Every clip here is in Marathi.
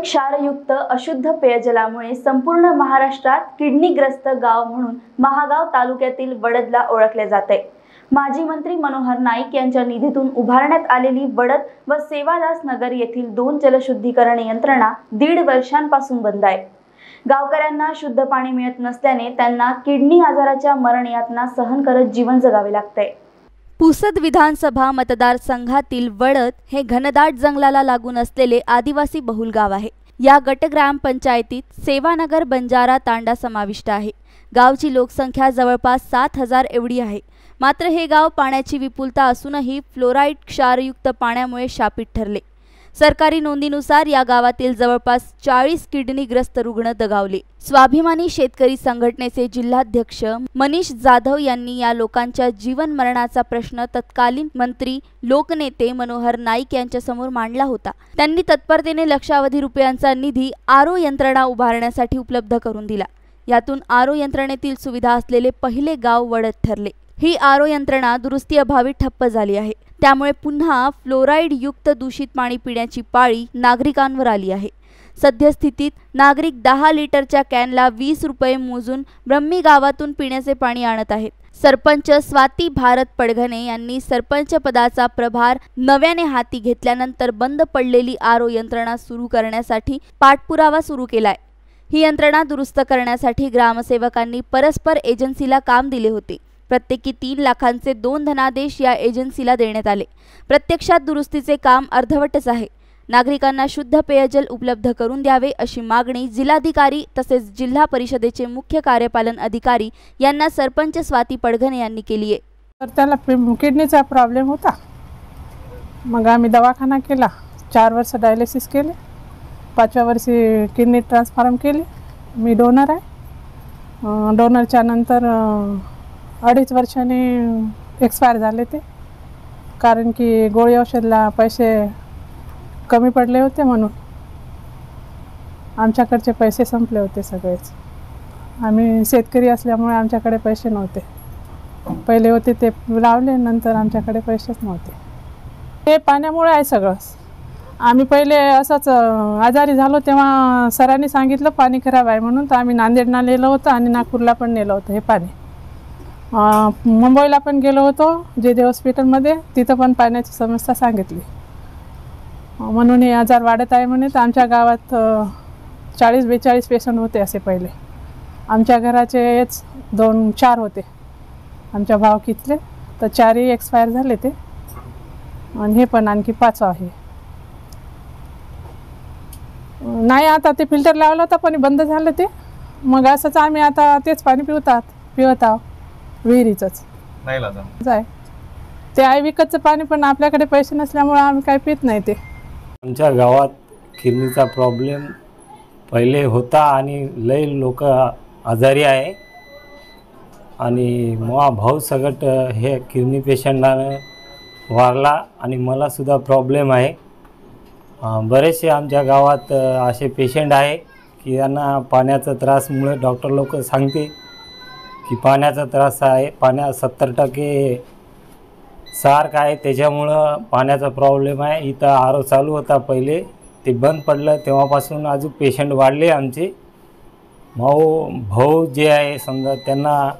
क्षारयुक्त अशुद्ध पेयजलामुळे संपूर्ण महाराष्ट्रात किडनीग्रस्त गाव म्हणून महागाव तालुक्यातील वडदला ओळखले जाते. माजी मंत्री मनोहर नाईक यांच्या निधीतून उभारण्यात आलेली वडद व सेवादास नगर येथील दोन जलशुद्धीकरण यंत्रणा दीड वर्षांपासून बंद आहे. गावकऱ्यांना शुद्ध पाणी मिळत नसल्याने त्यांना किडनी आजाराच्या मरण यातना सहन करत जीवन जगावे लागते. पुसद विधानसभा मतदारसंघातील वडद हे घनदाट जंगलाला लागून असलेले आदिवासी बहुल गाव आहे. या गट ग्रामपंचायतीत सेवानगर बंजारा तांडा समाविष्ट आहे. गावची लोकसंख्या जवळपास सात हजार एवढी आहे. मात्र हे गाव पाण्याची विपुलता असूनही फ्लोराईड क्षारयुक्त पाण्यामुळे शापित ठरले. सरकारी नोंदीनुसार या गावातील जवळपास चाळीस किडनीग्रस्त रुग्ण दगावले. स्वाभिमानी शेतकरी संघटनेचे जिल्हाध्यक्ष मनीष जाधव यांनी या लोकांच्या जीवन मरणाचा प्रश्न तत्कालीन मंत्री लोकनेते मनोहर नाईक यांच्यासमोर मांडला होता. त्यांनी तत्परतेने लक्षावधी रुपयांचा निधी आरो यंत्रणा उभारण्यासाठी उपलब्ध करून दिला. यातून आरो यंत्रणेतील सुविधा असलेले पहिले गाव वडद ठरले. ही आरो यंत्रणा दुरुस्ती अभावी ठप्प झाली आहे. त्यामुळे पुन्हा फ्लोराईड युक्त दूषित पाणी पिण्याची पाळी नागरिकांवर आली आहे. सद्यस्थितीत नागरिक दहा लिटरच्या कॅनला वीस रुपये मोजून ब्रह्मी गावातून पिण्याचे पाणी आणत आहेत. सरपंच स्वाती भारत पडघणे यांनी सरपंच पदाचा प्रभार नव्याने हाती घेतल्यानंतर बंद पडलेली आरो यंत्रणा सुरू करण्यासाठी पाठपुरावा सुरू केलाय. ही यंत्रणा दुरुस्त करण्यासाठी ग्रामसेवकांनी परस्पर एजन्सीला काम दिले होते. प्रत्येकी तीन लाखांचे दोन धनादेश या एजन्सीला देण्यात आले. प्रत्यक्षात दुरुस्तीचे काम अर्धवटच आहे. नागरिकांना शुद्ध पेयजल उपलब्ध करून द्यावे अशी मागणी जिल्हाधिकारी तसेच जिल्हा परिषदेचे मुख्य कार्यपालन अधिकारी यांना सरपंच स्वाती पडघणे यांनी केली आहे. तर त्याला किडनीचा प्रॉब्लेम होता. मग आम्ही दवाखाना केला. चार वर्ष डायलिसिस केले. पाचव्या वर्षी किडनी ट्रान्सफॉर्म केली. मी डोनर आहे. डोनरच्या नंतर अडीच वर्षाने एक्सपायर झाले ते. कारण की गोळी औषधला पैसे कमी पडले होते म्हणून. आमच्याकडचे पैसे संपले होते सगळेच. आम्ही शेतकरी असल्यामुळे आमच्याकडे पैसे नव्हते. पहिले होते ते लावले नंतर आमच्याकडे पैसेच नव्हते. हे पाण्यामुळे आहे सगळं. आम्ही पहिले असंच आजारी झालो तेव्हा सरांनी सांगितलं पाणी खराब आहे म्हणून तर आम्ही नांदेडला नेलं होतं आणि नागपूरला पण नेलं होतं हे पाणी. मुंबईला पण गेलो होतो जे जे हॉस्पिटलमध्ये तिथं पण पाण्याची समस्या सांगितली. म्हणून हे आजार वाढत आहे म्हणे तर आमच्या गावात चाळीस बेचाळीस पेशंट होते असे पहिले. आमच्या घराचेच दोन चार होते. आमच्या भावकीतले तर चारही एक्सपायर झाले ते. आणि हे पण आणखी पाच आहे. नाही आता ते फिल्टर लावलं होतं पण बंद झालं ते. मग असंच आम्ही आता तेच पाणी पिवतात पिवत आहोत. विहिरीचंच. नाही लाजा जाय. ते आहे विकतचं पाणी पण आपल्याकडे पैसे नसल्यामुळे आम्ही काही पित नाही ते. आमच्या गावात किडनीचा प्रॉब्लेम पहिले होता आणि लय लोक आजारी आहे. आणि मा भाऊ सगट हे किडनी पेशंटानं वारला आणि मलासुद्धा प्रॉब्लेम आहे. बरेचसे आमच्या गावात असे पेशंट आहे की यांना पाण्याचा त्रासमुळे डॉक्टर लोक सांगते की पाण्याचा त्रास आहे पाण्या सत्तर टक्के सार्क आहे त्याच्यामुळं पाण्याचा प्रॉब्लेम आहे. इथं आरो चालू होता पहिले ते बंद पडलं. तेव्हापासून अजून पेशंट वाढले आमचे. भाऊ भाऊ जे आहे समजा त्यांना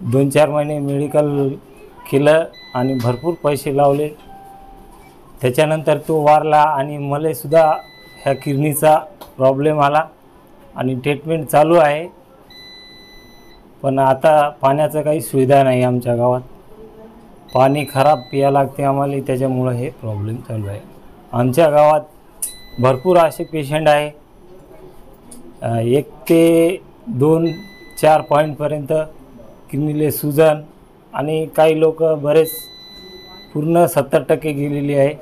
दोन चार महिने मेडिकल केलं आणि भरपूर पैसे लावले. त्याच्यानंतर तो वारला आणि मलासुद्धा ह्या किडनीचा प्रॉब्लेम आला. आणि ट्रीटमेंट चालू आहे. पण आता पाण्याचं काही सुविधा नाही आमच्या गावात. पाणी खराब पिया लागते आम्हाला त्याच्यामुळं हे प्रॉब्लेम चालू आहे. आमच्या गावात भरपूर असे पेशंट आहे. एक ते दोन चार पॉईंटपर्यंत किडनीले सुजन आणि काही लोक बरेच पूर्ण सत्तर टक्के गेलेली आहे.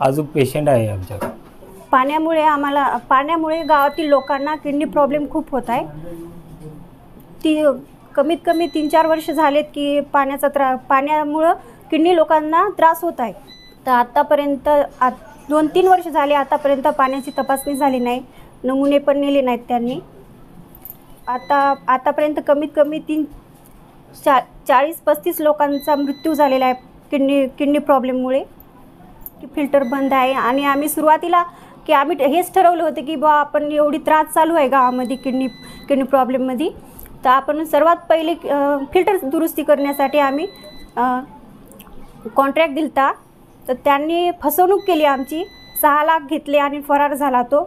अजून पेशंट आहे आमच्याकडे पाण्यामुळे आम्हाला पाण्यामुळे गावातील लोकांना किडनी प्रॉब्लेम खूप होत आहे. ती कमीत कमी तीन चार वर्ष झालेत की पाण्याचा त्रा पाण्यामुळं किडनी लोकांना त्रास होत आहे. तर आत्तापर्यंत आत दोन तीन वर्ष झाले आतापर्यंत पाण्याची तपासणी झाली नाही नमुने पण नेले नाहीत त्यांनी. आता आतापर्यंत कमीत कमी तीन चा चाळीस पस्तीस लोकांचा मृत्यू झालेला आहे किडनी किडनी प्रॉब्लेममुळे. की फिल्टर बंद आहे आणि आम्ही सुरुवातीला की आम्ही हेच ठरवलं होतं की बा आपण एवढी त्रास चालू आहे गावामध्ये किडनी किडनी प्रॉब्लेममध्ये. तर आपण सर्वात पहिले फिल्टर दुरुस्ती करण्यासाठी आम्ही कॉन्ट्रॅक्ट दिलता. तर त्यांनी फसवणूक केली आमची. सहा लाख घेतले आणि फरार झाला तो.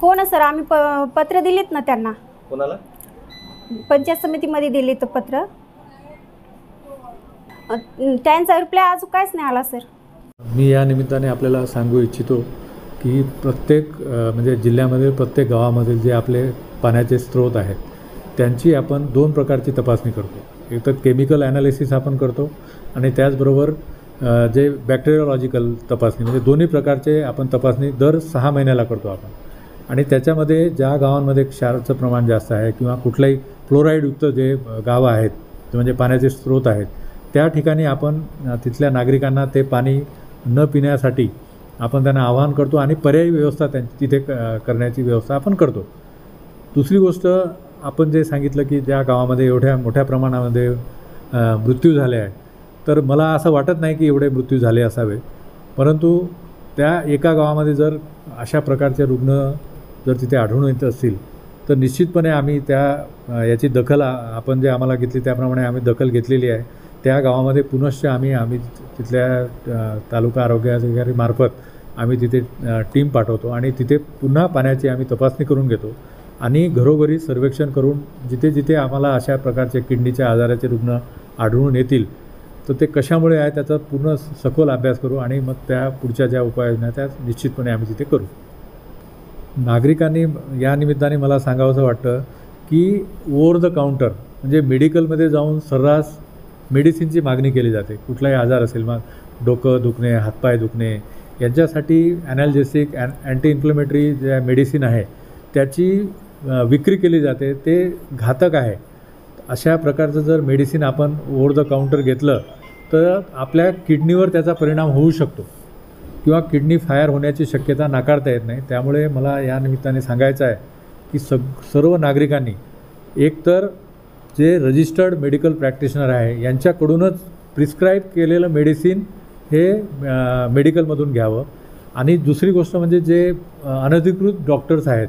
हो ना सर? आम्ही प पत्र दिलीत ना त्यांना? कोणाला? पंचायत समितीमध्ये दिले तर पत्र त्यांचा रिप्लाय अजून काहीच नाही आला सर. मी या निमित्ताने आपल्याला सांगू इच्छितो की प्रत्येक म्हणजे जिल्ह्यामध्ये प्रत्येक गावामधील जे आपले पाण्याचे स्रोत आहेत त्यांची आपण दोन प्रकारची तपासणी करतो. एक तर केमिकल ॲनालिसिस आपण करतो आणि त्याचबरोबर जे बॅक्टेरियोलॉजिकल तपासणी म्हणजे दोन्ही प्रकारचे आपण तपासणी दर सहा महिन्याला करतो आपण. आणि त्याच्यामध्ये ज्या गावांमध्ये क्षाराचं प्रमाण जास्त आहे किंवा कुठल्याही क्लोराईडयुक्त जे गावं आहेत ते म्हणजे पाण्याचे स्रोत आहेत त्या ठिकाणी आपण तिथल्या नागरिकांना ते पाणी न पिण्यासाठी आपण त्यांना आवाहन करतो आणि पर्यायी व्यवस्था त्यांची तिथे क- करण्याची व्यवस्था आपण करतो. दुसरी गोष्ट आपण जे सांगितलं की ज्या गावामध्ये एवढ्या मोठ्या प्रमाणामध्ये मृत्यू झाले आहे तर मला असं वाटत नाही की एवढे मृत्यू झाले असावे. परंतु त्या एका गावामध्ये जर अशा प्रकारचे रुग्ण जर तिथे आढळून येत असतील तर निश्चितपणे आम्ही त्या याची दखल आपण जे आम्हाला घेतली त्याप्रमाणे आम्ही दखल घेतलेली आहे. त्या गावामध्ये पुनश्च आम्ही आम्ही तिथल्या तालुका आरोग्य अधिकारीमार्फत आम्ही तिथे टीम पाठवतो आणि तिथे पुन्हा पाण्याची आम्ही तपासणी करून घेतो. आणि घरोघरी सर्वेक्षण करून जिथे जिथे आम्हाला अशा प्रकारचे किडनीच्या आजाराचे रुग्ण आढळून येतील तर ते कशामुळे आहे त्याचा पूर्ण सखोल अभ्यास करू आणि मग त्या पुढच्या ज्या उपाययोजना त्या निश्चितपणे आम्ही तिथे करू. नागरिकांनी या निमित्ताने मला सांगावंसं वाटतं की ओवर द काउंटर म्हणजे मेडिकलमध्ये जाऊन सर्रास मेडिसिनची मागणी केली जाते. कुठलाही आजार असेल मग डोकं दुखणे हातपाय दुखणे यांच्यासाठी ॲनॅल्जेसिक अँटी इन्फ्लमेटरी ज्या मेडिसिन आहे त्याची विक्री केली जाते ते घातक आहे. अशा प्रकारचं जर मेडिसिन आपण ओव्हर द काउंटर घेतलं तर आपल्या किडनीवर त्याचा परिणाम होऊ शकतो. किंवा किडनी फायर होण्याची शक्यता नाकारता येत नाही. त्यामुळे मला या निमित्ताने सांगायचं आहे की सग सर्व नागरिकांनी एकतर जे रजिस्टर्ड मेडिकल प्रॅक्टिशनर आहे यांच्याकडूनच प्रिस्क्राईब केलेलं मेडिसिन हे मेडिकलमधून घ्यावं. आणि दुसरी गोष्ट म्हणजे जे अनधिकृत डॉक्टर्स आहेत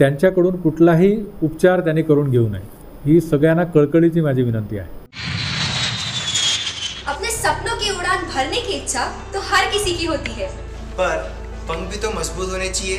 त्यांच्याकडून कुठलाही उपचार त्यांनी करून घेऊ नये. ही सगळ्यांना कळकळीची माझी विनंती आहे. अपने सपनों की उड़ान भरने की इच्छा तो हर किसी की होती है। पर पंख भी तो मजबूत होने चाहिए।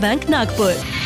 Bank, Nagpur.